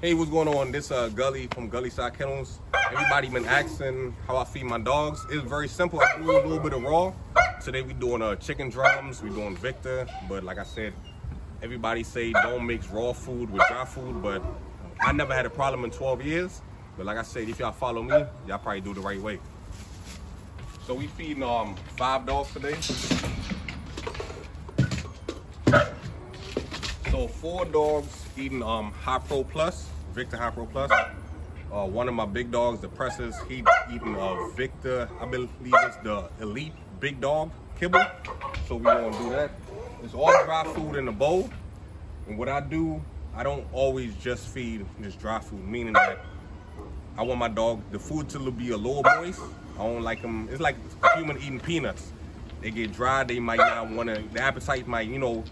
Hey, what's going on? This uh Gully from Gully Side Kennels. Everybody been asking how I feed my dogs. It's very simple. I do a little bit of raw. Today we doing uh chicken drums. We doing Victor, but like I said, everybody say don't mix raw food with dry food. But I never had a problem in 12 years. But like I said, if y'all follow me, y'all probably do the right way. So we feeding um five dogs today. So four dogs eating um Hi-Pro Plus, Victor Hi-Pro Plus. Uh, one of my big dogs, the Presas, he eating uh, Victor, I believe it's the Elite Big Dog Kibble. So we gonna do that. It's all dry food in the bowl. And what I do, I don't always just feed just dry food, meaning that I want my dog, the food to be a little moist. I don't like them, it's like a human eating peanuts. They get dry, they might not wanna, the appetite might, you know,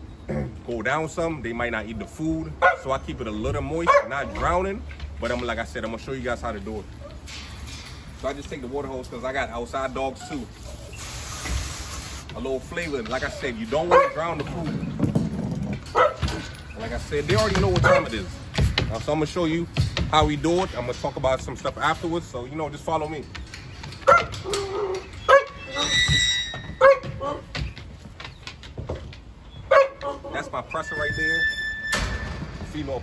go down some. They might not eat the food. So I keep it a little moist, not drowning. But I'm like I said, I'm gonna show you guys how to do it. So I just take the water hose because I got outside dogs too. A little flavor. Like I said, you don't want to drown the food. Like I said, they already know what time it is. Uh, so I'm gonna show you how we do it. I'm gonna talk about some stuff afterwards. So you know, just follow me. That's my Presa right there. Female.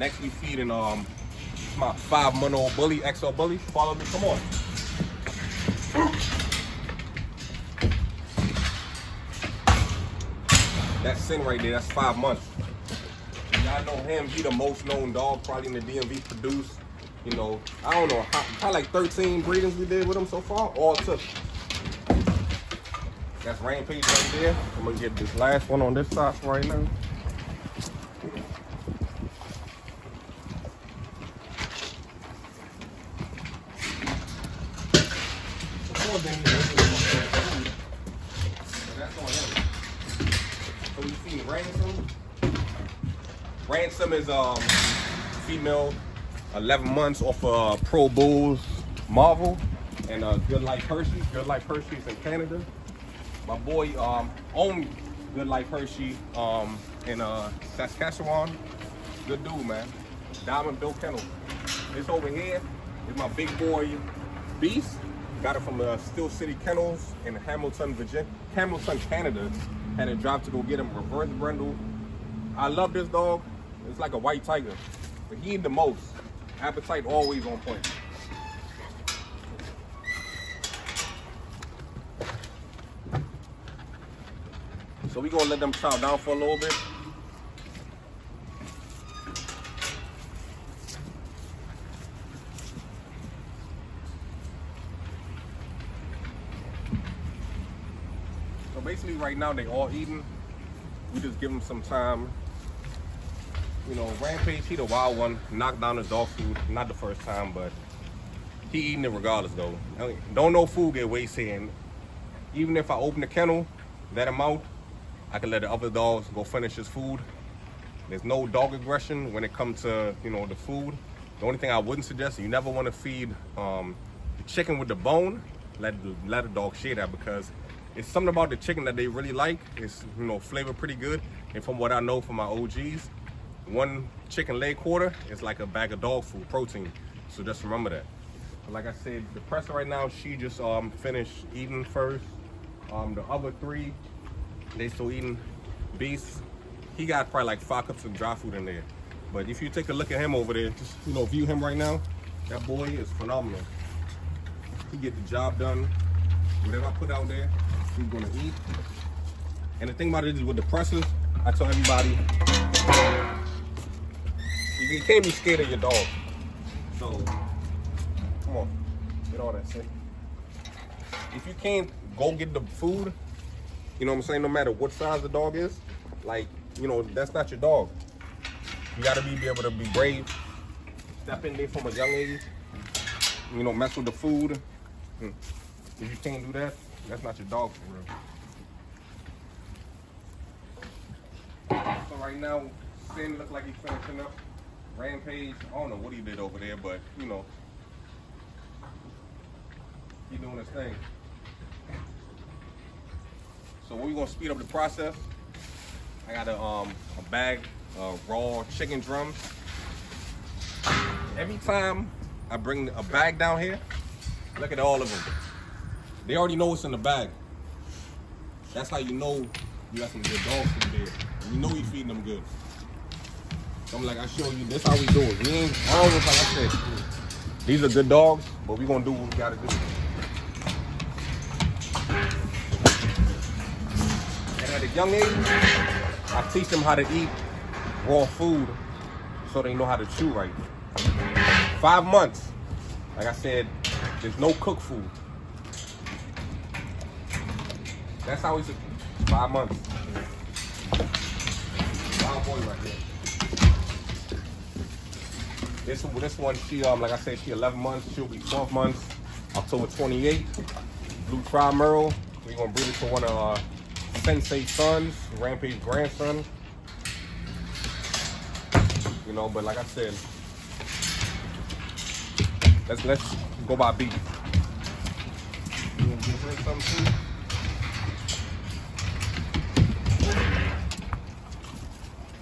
Next we feeding um my five month old bully, XL bully. Follow me, come on. That's Sin right there, that's five months. Y'all know him, he the most known dog probably in the DMV produced. You know, I don't know, how, probably like 13 breedings we did with him so far, all took. That's rain Rampage right there. I'm gonna get this last one on this side right now. Ransom. Ransom is um female, 11 months off uh, Pro Bulls Marvel and uh, Good Life Hershey. Good Life Hershey's in Canada. My boy um owned Good Life Hershey um in uh Saskatchewan. Good dude, man. Diamond Bill Kennel. This over here is my big boy Beast. Got it from uh, Steel City Kennels in Hamilton, Virginia, Hamilton, Canada. Had it drive to go get him reverse brindle. I love this dog. It's like a white tiger, but he the most. Appetite always on point. So we're gonna let them chow down for a little bit. So basically right now they all eating. We just give them some time. You know, Rampage, he the wild one, knocked down his dog food. Not the first time, but he eating it regardless though. Don't no food get wasted. And even if I open the kennel, let him out, I can let the other dogs go finish his food. There's no dog aggression when it comes to, you know, the food. The only thing I wouldn't suggest, you never want to feed um, the chicken with the bone. Let, let the dog share that because it's something about the chicken that they really like. It's, you know, flavor pretty good. And from what I know from my OGs, one chicken leg quarter is like a bag of dog food, protein. So just remember that. But like I said, the Presa right now, she just um, finished eating first. Um, the other three, they still eating beast. He got probably like five cups of dry food in there. But if you take a look at him over there, just you know, view him right now. That boy is phenomenal. He get the job done. Whatever I put out there, he's gonna eat. And the thing about it is with the Presas, I tell everybody, you can't be scared of your dog. So, come on, get all that shit. If you can't go get the food, you know what I'm saying, no matter what size the dog is, like, you know, that's not your dog. You gotta be, be able to be brave, step in there from a young age, you know, mess with the food. Hmm. If you can't do that, that's not your dog for real. So right now, Sin looks like he's finishing up. Rampage, I don't know what he did over there, but you know, he doing his thing. So we're gonna speed up the process. I got a um a bag of raw chicken drums. Every time I bring a bag down here, look at all of them. They already know what's in the bag. That's how you know you got some good dogs in there. You know we feeding them good. So I'm like, I show you, this how we do it. We ain't like I said. These are good dogs, but we gonna do what we gotta do. Young age, I teach them how to eat raw food so they know how to chew right. Five months, like I said, there's no cooked food. That's how it's five months. Wild boy right here. This this one, she um like I said, she 11 months. She'll be 12 months. October 28th. Blue Tri Merle. We're gonna breed it to one of uh, Sensei sons, Rampage grandson. You know, but like I said, let's let's go by beat. You gonna give her something too?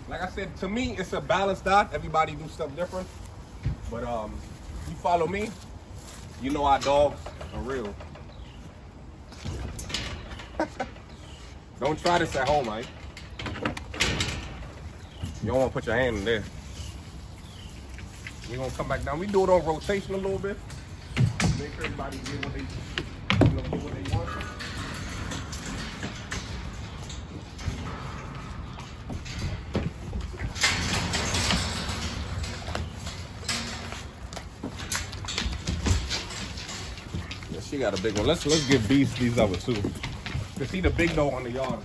Like I said, to me, it's a balanced diet. Everybody do stuff different. But um, you follow me, you know our dogs are real. Don't try this at home, Mike. You don't want to put your hand in there. We're gonna come back down. We do it on rotation a little bit. Make sure everybody get what they, you know, get what they want. She got a big one. Let's let's give Beast these other two. Cause see the big dog on the yard.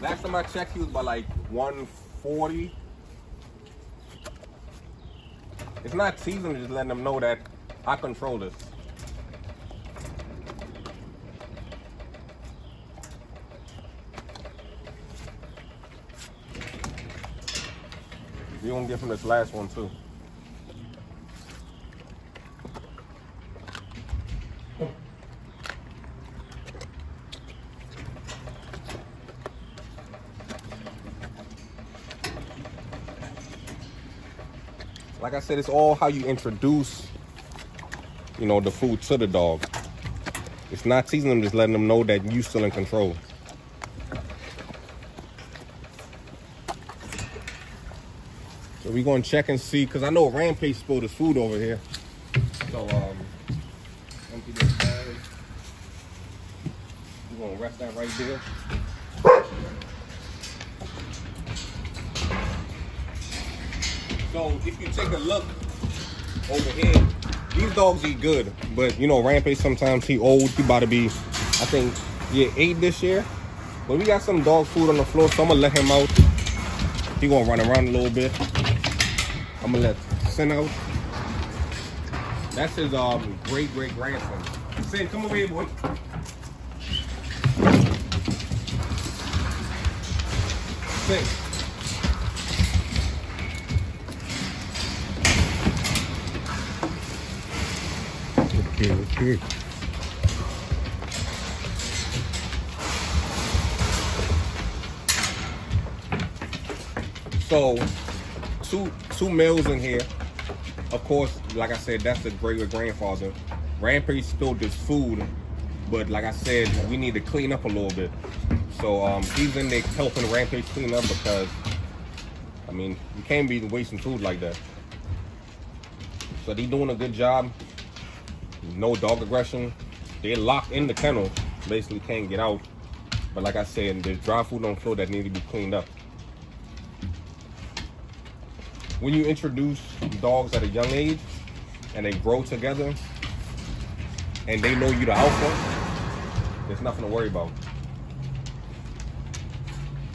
Last time I checked, he was by like 140. It's not teasing, just letting them know that I control this. You're gonna get from this last one too. Like I said, it's all how you introduce, you know, the food to the dog. It's not teasing them, just letting them know that you're still in control. So we gonna check and see, cause I know Rampage spilled his food over here. So um, empty this bag. We're gonna rest that right there. So if you take a look over here, these dogs eat good, but you know Rampage sometimes he old. He about to be, I think, yeah, eight this year. But we got some dog food on the floor, so I'm gonna let him out. He gonna run around a little bit. I'm gonna let Sin out. That's his um great great grandson. Sin, come over here, boy. Sin. Okay, okay. So two two males in here. Of course, like I said, that's the great grandfather. Rampage still this food, but like I said, we need to clean up a little bit. So um, he's in there helping Rampage clean up because, I mean, you can't be wasting food like that. So they doing a good job. No dog aggression. They're locked in the kennel, basically can't get out. But like I said, there's dry food on floor that need to be cleaned up. When you introduce dogs at a young age and they grow together and they know you the alpha, there's nothing to worry about.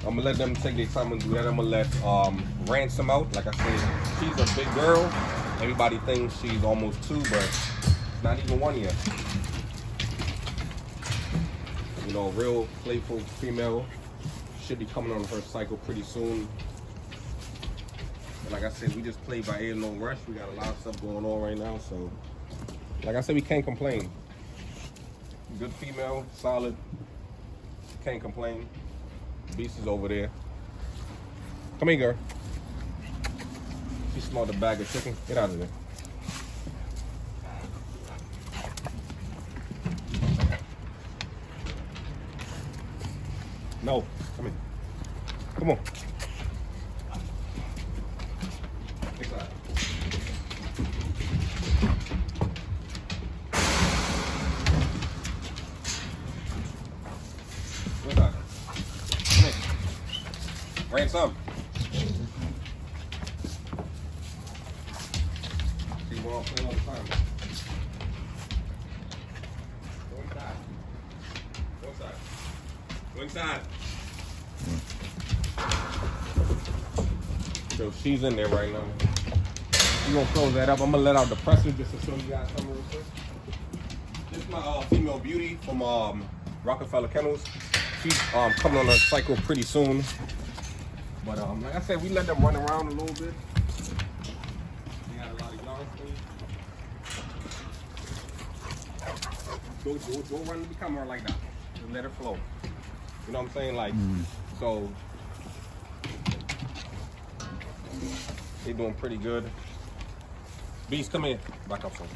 I'm gonna let them take their time and do that. I'm gonna let um, Ransom out. Like I said, she's a big girl. Everybody thinks she's almost two, but not even one yet. You know, real playful female. Should be coming on her cycle pretty soon. Like I said, we just play by ear, no rush. We got a lot of stuff going on right now, so like I said, we can't complain. Good female, solid. Can't complain. Beast is over there. Come here, girl. She smelled a bag of chicken. Get out of there. No, come here. Come on. Inside. What's that? Come here. Bring some. See, we're all playing all the time. Go inside. Go inside. Go inside. So she's in there right now. You gonna close that up? I'm gonna let out the Presa just to show you guys something real quick. This is my uh, female beauty from um, Rockefeller Kennels. She's um, coming on a cycle pretty soon. But um, like I said, we let them run around a little bit. They got a lot of yards for you. Don't, don't, don't run the camera like that. Just let it flow. You know what I'm saying? Like, so they doing pretty good. Beast, come here. Back up some.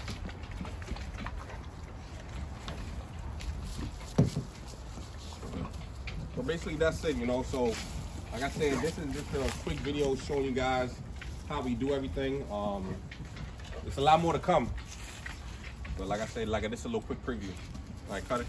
So basically that's it, you know. So like I said, this is just a quick video showing you guys how we do everything. Um there's a lot more to come. But like I said, like this is a little quick preview. All right, cut it.